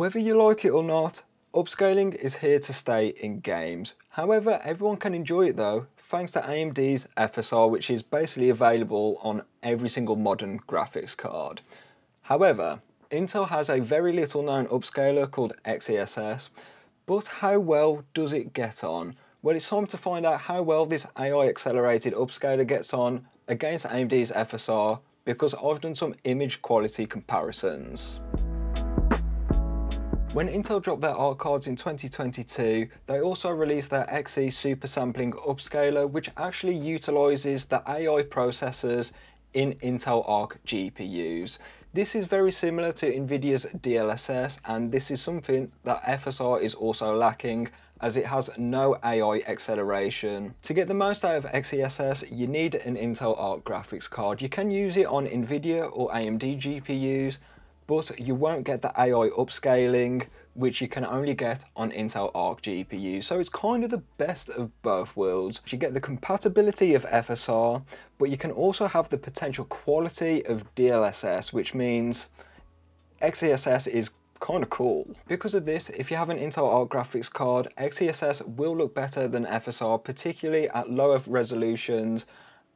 Whether you like it or not, upscaling is here to stay in games. However, everyone can enjoy it though, thanks to AMD's FSR, which is basically available on every single modern graphics card. However, Intel has a very little known upscaler called XeSS, but how well does it get on? Well, it's time to find out how well this AI accelerated upscaler gets on against AMD's FSR because I've done some image quality comparisons. When Intel dropped their ARC cards in 2022, they also released their Xe Super Sampling Upscaler, which actually utilises the AI processors in Intel Arc GPUs. This is very similar to Nvidia's DLSS and this is something that FSR is also lacking as it has no AI acceleration. To get the most out of XeSS, you need an Intel Arc graphics card. You can use it on Nvidia or AMD GPUs, but you won't get the AI upscaling, which you can only get on Intel Arc GPU. So it's kind of the best of both worlds. You get the compatibility of FSR, but you can also have the potential quality of DLSS, which means XeSS is kind of cool. Because of this, if you have an Intel Arc graphics card, XeSS will look better than FSR, particularly at lower resolutions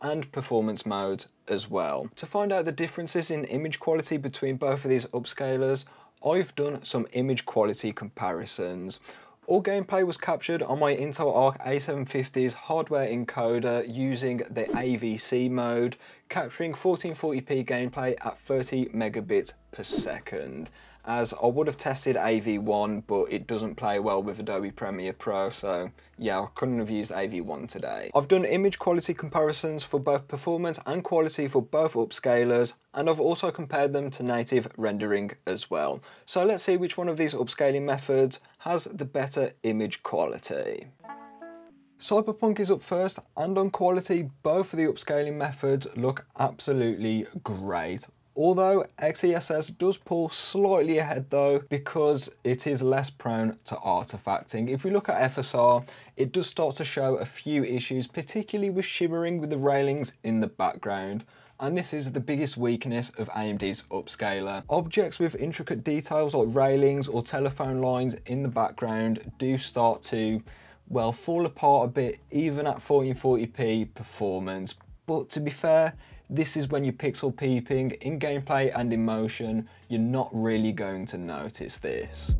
and performance mode as well. To find out the differences in image quality between both of these upscalers, I've done some image quality comparisons. All gameplay was captured on my Intel Arc A750's hardware encoder using the AVC mode, capturing 1440p gameplay at 30 megabits per second as I would have tested AV1 but it doesn't play well with Adobe Premiere Pro so yeah I couldn't have used AV1 today. I've done image quality comparisons for both performance and quality for both upscalers and I've also compared them to native rendering as well. So let's see which one of these upscaling methods has the better image quality. Cyberpunk is up first and on quality both of the upscaling methods look absolutely great. Although XeSS does pull slightly ahead though because it is less prone to artifacting. If we look at FSR, it does start to show a few issues, particularly with shimmering with the railings in the background and this is the biggest weakness of AMD's upscaler. Objects with intricate details like railings or telephone lines in the background do start to, well, fall apart a bit even at 1440p performance. But to be fair, this is when you're pixel peeping in gameplay and in motion, you're not really going to notice this.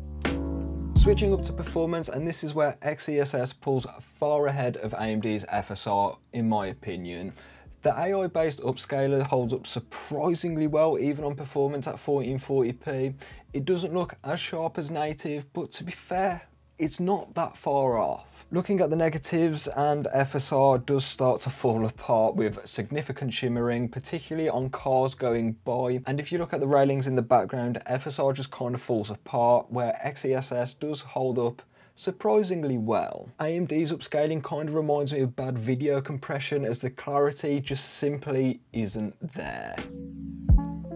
Switching up to performance, and this is where XeSS pulls far ahead of AMD's FSR in my opinion. The AI-based upscaler holds up surprisingly well even on performance at 1440p. It doesn't look as sharp as native, but to be fair, it's not that far off. Looking at the negatives and FSR does start to fall apart with significant shimmering, particularly on cars going by. And if you look at the railings in the background, FSR just kind of falls apart where XeSS does hold up surprisingly well. AMD's upscaling kind of reminds me of bad video compression as the clarity just simply isn't there.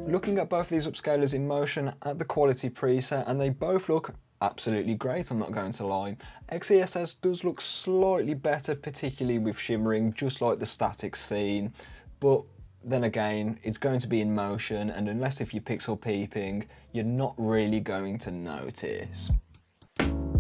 Looking at both these upscalers in motion at the quality preset and they both look absolutely great, I'm not going to lie. XeSS does look slightly better, particularly with shimmering, just like the static scene, but then again, it's going to be in motion, and unless if you're pixel peeping, you're not really going to notice.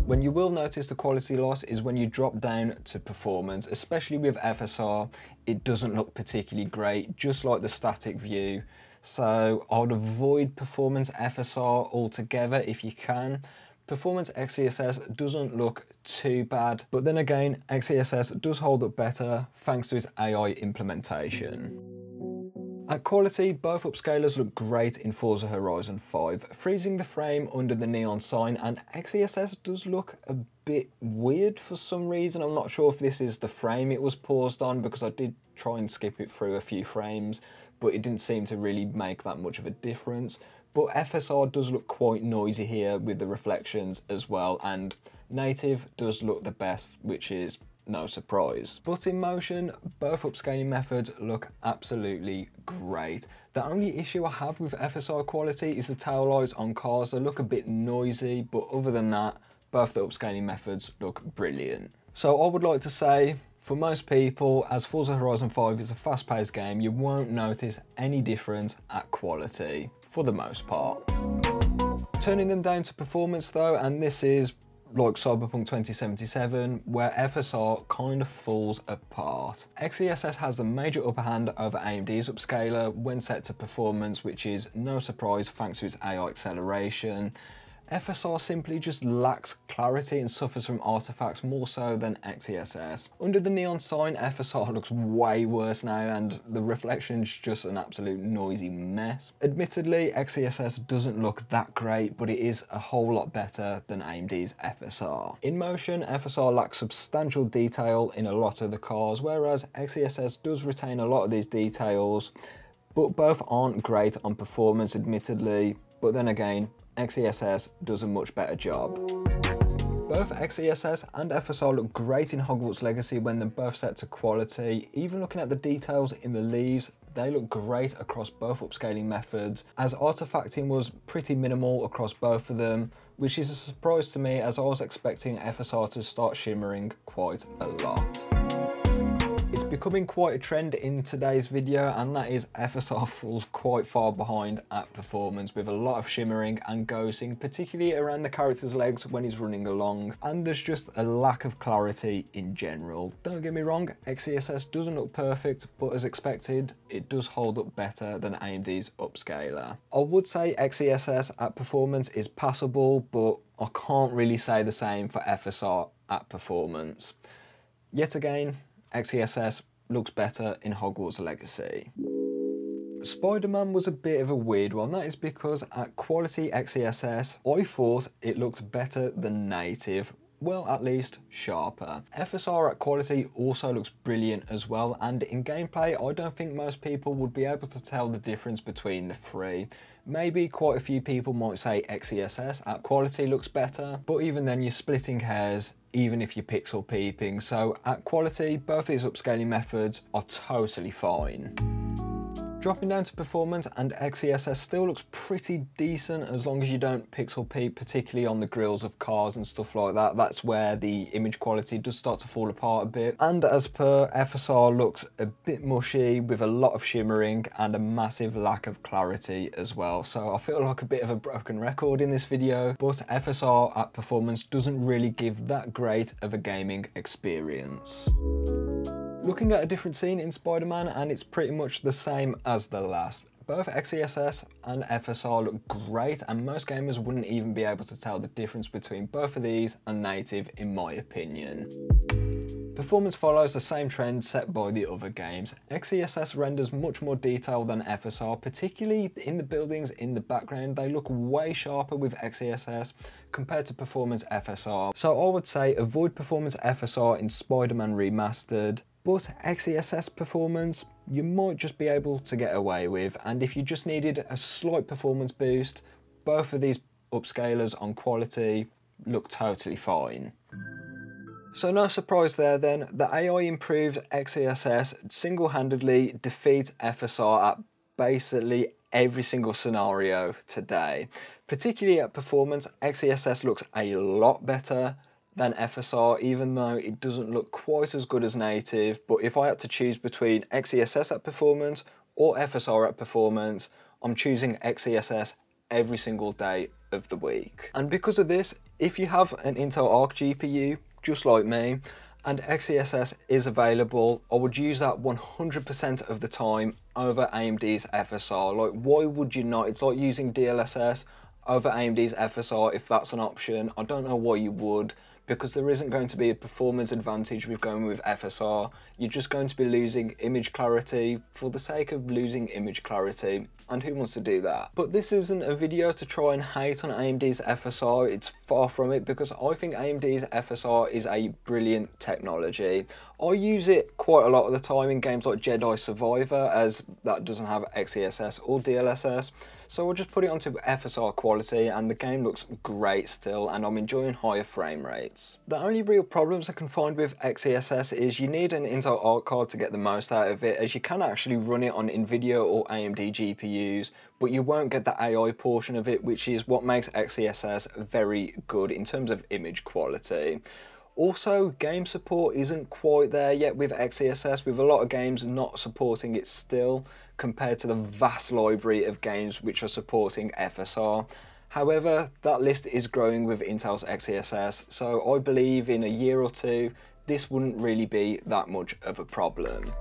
When you will notice the quality loss is when you drop down to performance, especially with FSR, it doesn't look particularly great, just like the static view. So I would avoid performance FSR altogether if you can. Performance XeSS doesn't look too bad, but then again, XeSS does hold up better thanks to its AI implementation. At quality, both upscalers look great in Forza Horizon 5, freezing the frame under the neon sign and XeSS does look a bit weird for some reason. I'm not sure if this is the frame it was paused on because I did try and skip it through a few frames, but it didn't seem to really make that much of a difference. But FSR does look quite noisy here with the reflections as well and native does look the best which is no surprise. But in motion, both upscaling methods look absolutely great. The only issue I have with FSR quality is the tail lights on cars. They look a bit noisy, but other than that, both the upscaling methods look brilliant. So I would like to say, for most people, as Forza Horizon 5 is a fast-paced game, you won't notice any difference at quality for the most part. Turning them down to performance though, and this is like Cyberpunk 2077, where FSR kind of falls apart. XeSS has the major upper hand over AMD's upscaler when set to performance, which is no surprise thanks to its AI acceleration. FSR simply just lacks clarity and suffers from artifacts more so than XeSS. Under the neon sign, FSR looks way worse now and the reflection's just an absolute noisy mess. Admittedly, XeSS doesn't look that great, but it is a whole lot better than AMD's FSR. In motion, FSR lacks substantial detail in a lot of the cars, whereas XeSS does retain a lot of these details, but both aren't great on performance admittedly, but then again, XeSS does a much better job. Both XeSS and FSR look great in Hogwarts Legacy when they're both set to quality. Even looking at the details in the leaves, they look great across both upscaling methods, as artifacting was pretty minimal across both of them, which is a surprise to me as I was expecting FSR to start shimmering quite a lot. Becoming quite a trend in today's video and that is FSR falls quite far behind at performance with a lot of shimmering and ghosting, particularly around the character's legs when he's running along and there's just a lack of clarity in general. Don't get me wrong, XeSS doesn't look perfect but as expected it does hold up better than AMD's upscaler. I would say XeSS at performance is passable but I can't really say the same for FSR at performance. Yet again, XeSS looks better in Hogwarts Legacy. Spider-Man was a bit of a weird one, that is because at quality XeSS, I thought it looked better than native, well at least sharper. FSR at quality also looks brilliant as well and in gameplay I don't think most people would be able to tell the difference between the three. Maybe quite a few people might say XeSS at quality looks better, but even then you're splitting hairs even if you're pixel peeping. So at quality, both these upscaling methods are totally fine. Dropping down to performance and XeSS still looks pretty decent as long as you don't pixel peep, particularly on the grills of cars and stuff like that. That's where the image quality does start to fall apart a bit. And as per, FSR looks a bit mushy with a lot of shimmering and a massive lack of clarity as well. So I feel like a bit of a broken record in this video, but FSR at performance doesn't really give that great of a gaming experience. Looking at a different scene in Spider-Man and it's pretty much the same as the last. Both XeSS and FSR look great and most gamers wouldn't even be able to tell the difference between both of these and native in my opinion. Performance follows the same trend set by the other games. XeSS renders much more detail than FSR, particularly in the buildings in the background. They look way sharper with XeSS compared to Performance FSR. So I would say avoid Performance FSR in Spider-Man Remastered, but XeSS performance you might just be able to get away with and if you just needed a slight performance boost both of these upscalers on quality look totally fine. So no surprise there then, the AI improved XeSS single-handedly defeats FSR at basically every single scenario today. Particularly at performance, XeSS looks a lot better than FSR, even though it doesn't look quite as good as native. But if I had to choose between XeSS at performance or FSR at performance, I'm choosing XeSS every single day of the week. And because of this, if you have an Intel Arc GPU, just like me, and XeSS is available, I would use that 100% of the time over AMD's FSR. Like, why would you not? It's like using DLSS over AMD's FSR if that's an option. I don't know why you would because there isn't going to be a performance advantage with going with FSR. You're just going to be losing image clarity for the sake of losing image clarity. And who wants to do that? But this isn't a video to try and hate on AMD's FSR. It's far from it because I think AMD's FSR is a brilliant technology. I use it quite a lot of the time in games like Jedi Survivor as that doesn't have XeSS or DLSS. So we'll just put it onto FSR quality and the game looks great still and I'm enjoying higher frame rates. The only real problems I can find with XeSS is you need an Intel Arc card to get the most out of it as you can actually run it on Nvidia or AMD GPUs but you won't get the AI portion of it which is what makes XeSS very good in terms of image quality. Also, game support isn't quite there yet with XeSS, with a lot of games not supporting it still, compared to the vast library of games which are supporting FSR. However, that list is growing with Intel's XeSS, so I believe in a year or two, this wouldn't really be that much of a problem.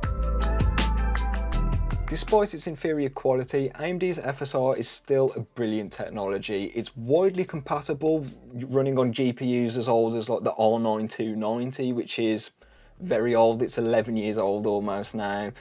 Despite its inferior quality, AMD's FSR is still a brilliant technology. It's widely compatible running on GPUs as old as like the R9 290, which is very old. It's 11 years old almost now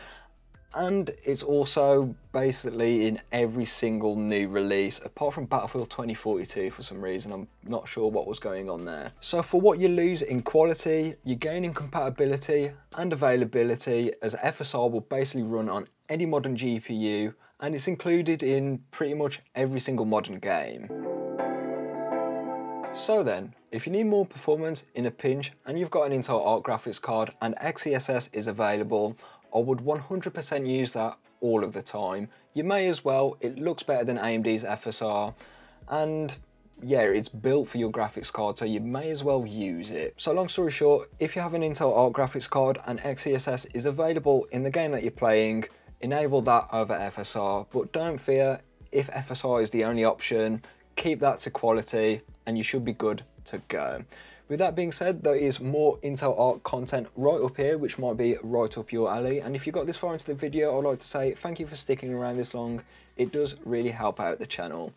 and it's also basically in every single new release apart from Battlefield 2042 for some reason I'm not sure what was going on there. So for what you lose in quality you gain in compatibility and availability as FSR will basically run on any modern GPU and it's included in pretty much every single modern game. So then, if you need more performance in a pinch and you've got an Intel Arc graphics card and XeSS is available, I would 100% use that all of the time. You may as well, it looks better than AMD's FSR and yeah, it's built for your graphics card, so you may as well use it. So long story short, if you have an Intel Arc graphics card and XeSS is available in the game that you're playing, enable that over FSR, but don't fear, if FSR is the only option, keep that to quality and you should be good to go. With that being said, there is more Intel Arc content right up here, which might be right up your alley. And if you got this far into the video, I'd like to say thank you for sticking around this long. It does really help out the channel.